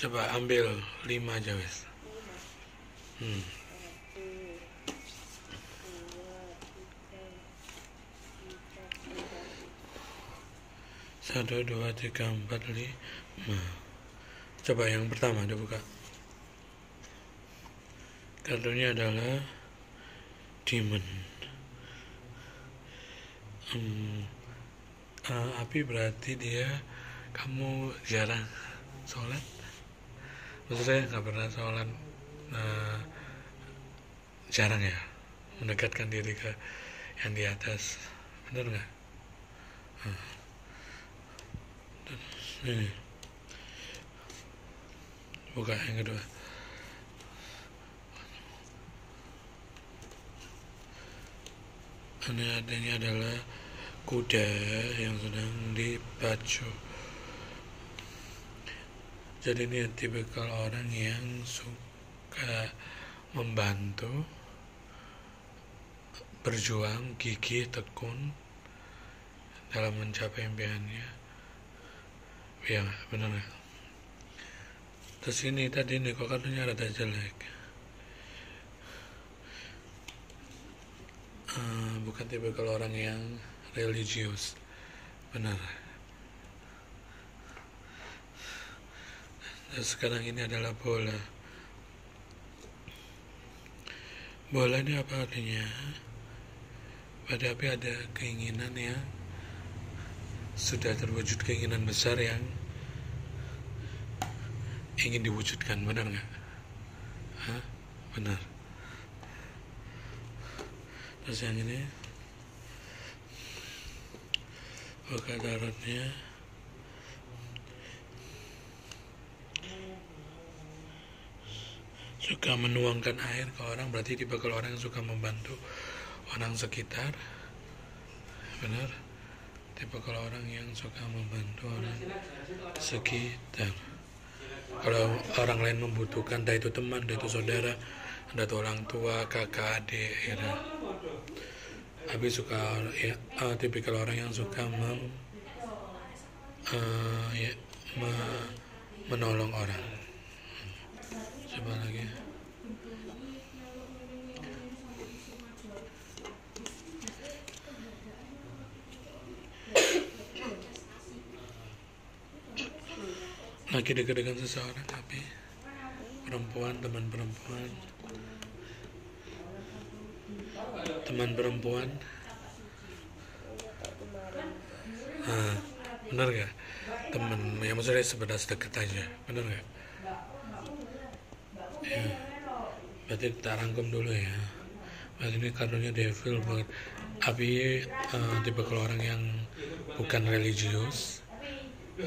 coba ambil lima aja wes. Hmm. satu dua tiga empat lima. Coba yang pertama dibuka kartunya adalah demon. Hmm, uh, api berarti dia kamu jarang sholat maksudnya nggak pernah sholat uh, jarang ya mendekatkan diri ke yang di atas. Benar nggak? Uh. ini. Buka yang kedua. Ini adanya adalah kuda yang sedang dipacu jadi ini tipikal orang yang suka membantu berjuang gigih tekun dalam mencapai impiannya. Ya benar. Ya terus ini tadi nih kok kartunya rada jelek. Uh, bukan tipikal orang yang religius. Benar sekarang ini adalah bola. Bola ini apa artinya? Pada api ada keinginan yang sudah terwujud keinginan besar yang ingin diwujudkan benar nggak? Benar. Terus yang ini buka daratnya suka menuangkan air ke orang berarti tipe kalau orang yang suka membantu orang sekitar benar? Tipe kalau orang yang suka membantu orang sekitar. Kalau orang lain membutuhkan entah itu teman entah itu saudara entah itu orang tua kakak adik ya habis suka ya uh, tipikal orang yang suka mem, uh, ya, me, menolong orang. Coba lagi lagi dekat dengan seseorang tapi perempuan teman perempuan. Teman perempuan. Nah, benar gak teman yang maksudnya sebatas dekat aja benar gak ya berarti kita rangkum dulu ya. Berarti ini kartunya devil banget Abi uh, tipe kalau orang yang bukan religius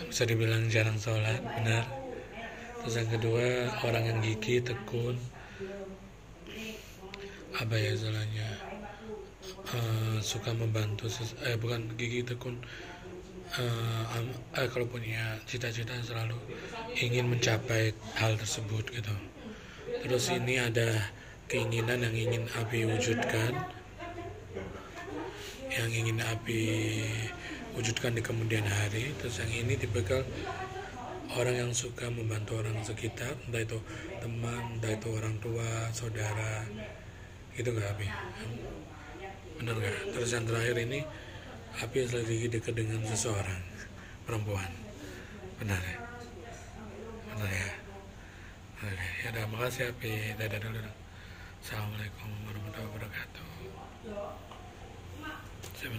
bisa dibilang jarang sholat benar. Terus yang kedua orang yang gigi tekun. Apa ya istilahnya? Uh, suka membantu eh bukan gigi tekun. Uh, eh, kalau punya cita-cita selalu ingin mencapai hal tersebut gitu. Terus ini ada keinginan yang ingin Abi wujudkan. Yang ingin Abi wujudkan di kemudian hari. Terus yang ini tipikal orang yang suka membantu orang sekitar entah itu teman entah itu orang tua saudara. Gitu nggak Abi? Benar nggak? Terus yang terakhir ini Abi lagi dekat dengan seseorang perempuan. Benar ya? Benar ya? Oke ya? Udah makasih Abi. Dadah dulu. Assalamualaikum warahmatullahi wabarakatuh. Saya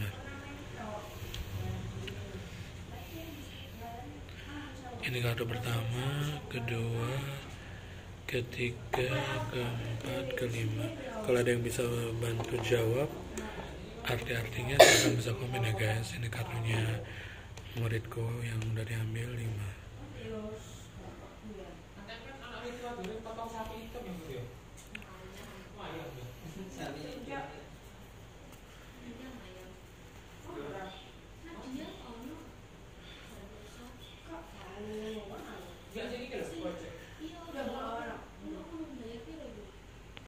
ini kartu pertama kedua ketiga keempat kelima. Kalau ada yang bisa bantu jawab arti-artinya silahkan bisa komen ya guys. Ini kartunya muridku yang udah diambil lima